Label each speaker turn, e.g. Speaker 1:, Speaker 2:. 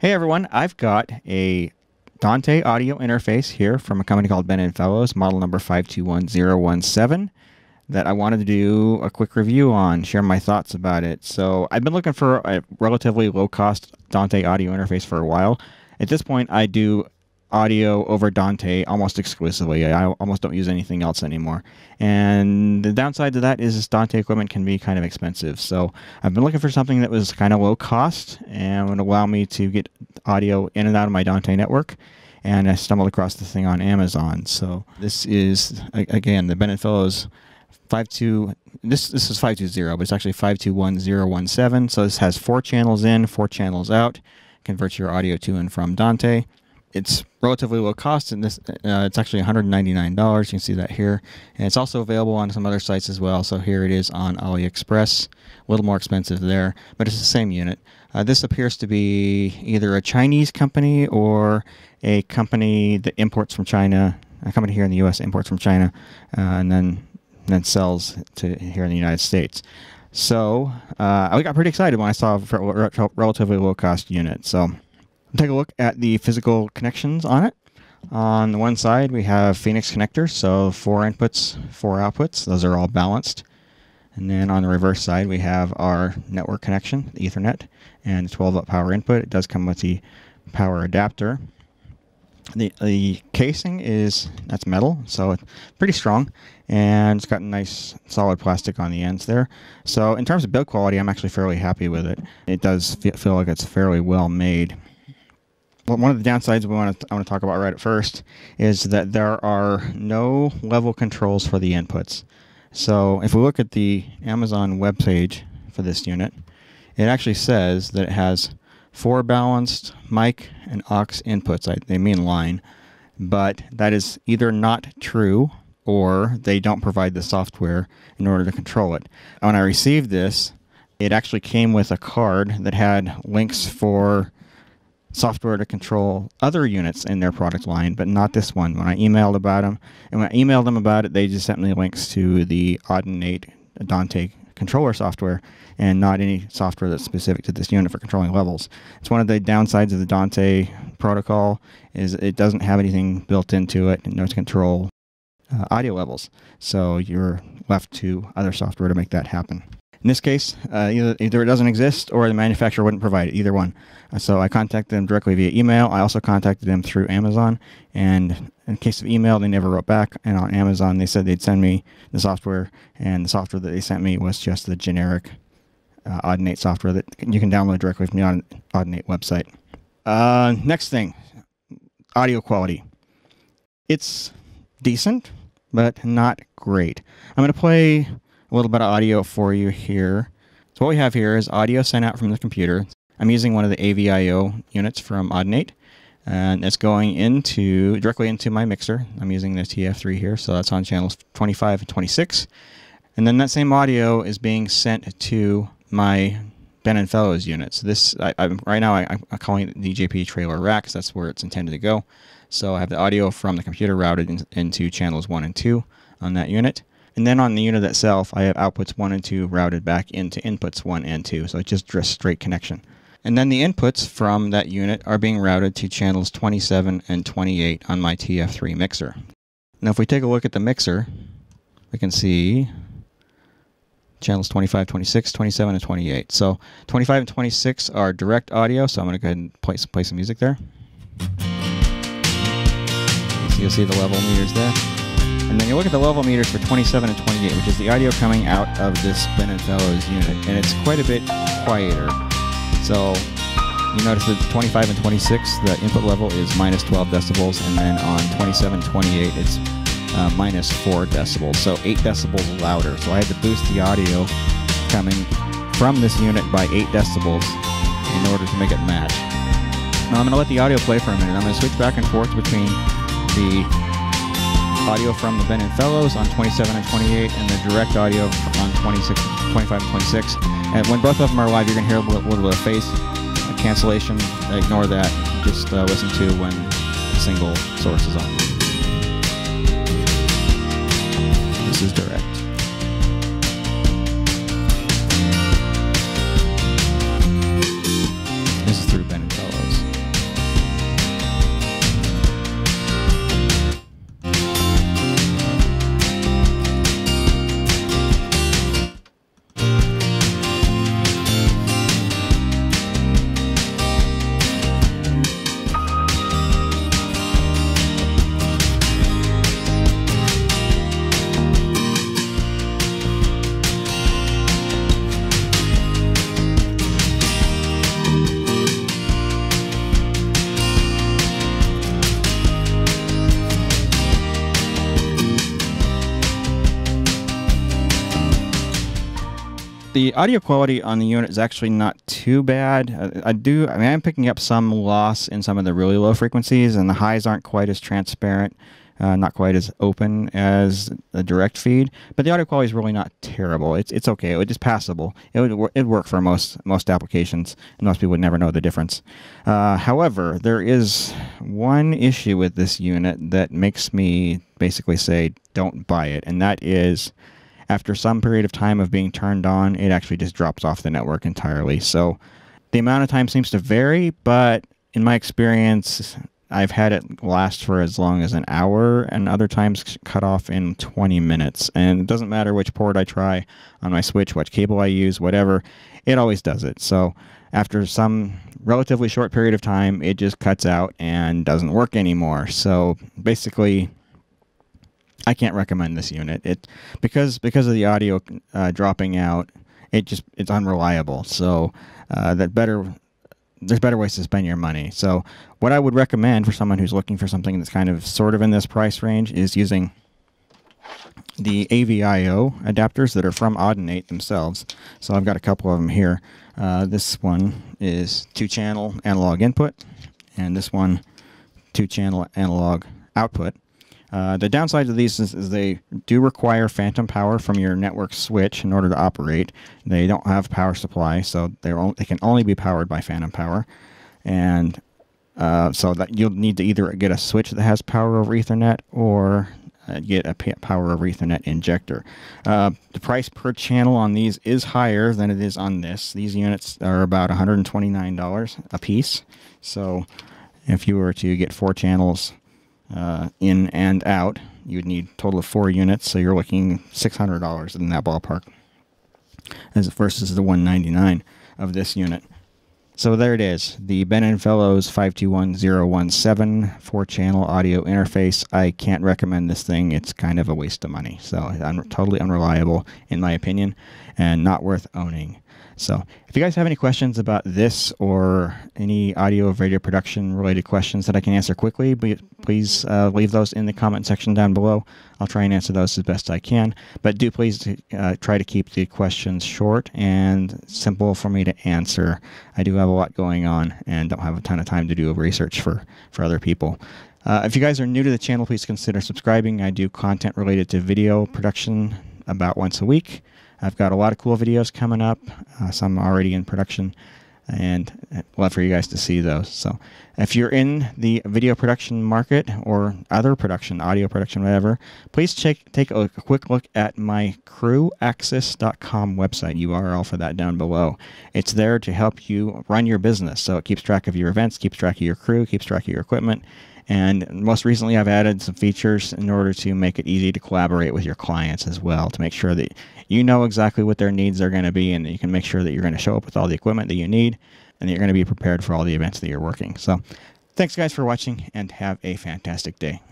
Speaker 1: Hey everyone, I've got a Dante audio interface here from a company called Ben Fellows, model number 521017, that I wanted to do a quick review on, share my thoughts about it. So I've been looking for a relatively low cost Dante audio interface for a while. At this point, I do audio over Dante almost exclusively. I almost don't use anything else anymore. And the downside to that is Dante equipment can be kind of expensive. So I've been looking for something that was kind of low cost and would allow me to get audio in and out of my Dante network. And I stumbled across the thing on Amazon. So this is again the Ben and Fellows 52 this this is 520 but it's actually 521017 so this has four channels in four channels out converts your audio to and from Dante it's relatively low cost, and this uh, it's actually $199. You can see that here, and it's also available on some other sites as well. So here it is on AliExpress, a little more expensive there, but it's the same unit. Uh, this appears to be either a Chinese company or a company that imports from China. A company here in the U.S. imports from China, uh, and then then sells to here in the United States. So uh, I got pretty excited when I saw a relatively low cost unit. So take a look at the physical connections on it. On the one side, we have Phoenix connectors, so four inputs, four outputs. Those are all balanced. And then on the reverse side, we have our network connection, the Ethernet, and the 12 volt power input. It does come with the power adapter. The, the casing is, that's metal, so it's pretty strong, and it's got nice solid plastic on the ends there. So in terms of build quality, I'm actually fairly happy with it. It does feel like it's fairly well made one of the downsides we want to I want to talk about right at first is that there are no level controls for the inputs. So if we look at the Amazon web page for this unit, it actually says that it has four balanced mic and aux inputs. I, they mean line, but that is either not true or they don't provide the software in order to control it. When I received this, it actually came with a card that had links for software to control other units in their product line, but not this one. When I emailed about them, and when I emailed them about it, they just sent me links to the Audinate Dante controller software and not any software that's specific to this unit for controlling levels. It's one of the downsides of the Dante protocol is it doesn't have anything built into it order to control uh, audio levels. So you're left to other software to make that happen. In this case, uh, either, either, it doesn't exist or the manufacturer wouldn't provide it, either one. So I contacted them directly via email. I also contacted them through Amazon. And in case of email, they never wrote back. And on Amazon, they said they'd send me the software. And the software that they sent me was just the generic uh, Audinate software that you can download directly from the Audinate website. Uh, next thing audio quality. It's decent, but not great. I'm going to play a little bit of audio for you here. So what we have here is audio sent out from the computer. I'm using one of the AVIO units from Audinate, and it's going into directly into my mixer. I'm using the TF3 here, so that's on channels 25 and 26. And then that same audio is being sent to my Ben and Fellows unit. So this, I, am right now, I, am calling it DJP trailer rack because that's where it's intended to go. So I have the audio from the computer routed in, into channels 1 and 2 on that unit. And then on the unit itself, I have outputs 1 and 2 routed back into inputs 1 and 2. So it's just a straight connection. And then the inputs from that unit are being routed to channels 27 and 28 on my TF3 mixer. Now if we take a look at the mixer, we can see channels 25, 26, 27, and 28. So 25 and 26 are direct audio, so I'm going to go ahead and play, play some music there. So you'll see the level meters there. And then you look at the level meters for 27 and 28, which is the audio coming out of this Fellows unit, and it's quite a bit quieter. So you notice that 25 and 26, the input level is minus 12 decibels, and then on 27 28, it's uh, minus 4 decibels, so 8 decibels louder. So I had to boost the audio coming from this unit by 8 decibels in order to make it match. Now I'm going to let the audio play for a minute. I'm going to switch back and forth between the audio from the Ben and Fellows on 27 and 28, and the direct audio on 26, 25 and 26. And when both of them are live, you're going to hear a little, bit of phase cancellation. Ignore that. Just uh, listen to when the single source is on. This is direct. The audio quality on the unit is actually not too bad. Uh, I do, I mean, I'm picking up some loss in some of the really low frequencies, and the highs aren't quite as transparent, uh, not quite as open as the direct feed. But the audio quality is really not terrible. It's it's okay. It is passable. It would it work for most most applications, and most people would never know the difference. Uh, however, there is one issue with this unit that makes me basically say don't buy it, and that is after some period of time of being turned on, it actually just drops off the network entirely. So the amount of time seems to vary, but in my experience, I've had it last for as long as an hour and other times cut off in 20 minutes. And it doesn't matter which port I try on my switch, what cable I use, whatever, it always does it. So after some relatively short period of time, it just cuts out and doesn't work anymore. So basically, I can't recommend this unit. It because because of the audio uh, dropping out, it just it's unreliable. So uh, that better there's better ways to spend your money. So what I would recommend for someone who's looking for something that's kind of sort of in this price range is using the AVIO adapters that are from Audinate themselves. So I've got a couple of them here. Uh, this one is two-channel analog input, and this one two-channel analog output. Uh, the downside of these is, is, they do require phantom power from your network switch in order to operate. They don't have power supply, so they they can only be powered by phantom power, and uh, so that you'll need to either get a switch that has power over Ethernet or uh, get a power over Ethernet injector. Uh, the price per channel on these is higher than it is on this. These units are about $129 a piece. So if you were to get four channels uh, in and out. You'd need total of four units, so you're looking $600 in that ballpark as versus the 199 of this unit. So there it is, the Ben & Fellows 521017 four-channel audio interface. I can't recommend this thing. It's kind of a waste of money. So un totally unreliable in my opinion and not worth owning. So if you guys have any questions about this or any audio or video production related questions that I can answer quickly, please uh, leave those in the comment section down below. I'll try and answer those as best I can. But do please uh, try to keep the questions short and simple for me to answer. I do have a lot going on and don't have a ton of time to do research for, for other people. Uh, if you guys are new to the channel, please consider subscribing. I do content related to video production about once a week. I've got a lot of cool videos coming up, uh, some already in production, and I'd love for you guys to see those. So if you're in the video production market or other production, audio production, whatever, please check, take a, a quick look at my crewaxis.com website, URL for that down below. It's there to help you run your business. So it keeps track of your events, keeps track of your crew, keeps track of your equipment, and most recently, I've added some features in order to make it easy to collaborate with your clients as well, to make sure that you know exactly what their needs are going to be and you can make sure that you're going to show up with all the equipment that you need and that you're going to be prepared for all the events that you're working. So, thanks guys for watching and have a fantastic day.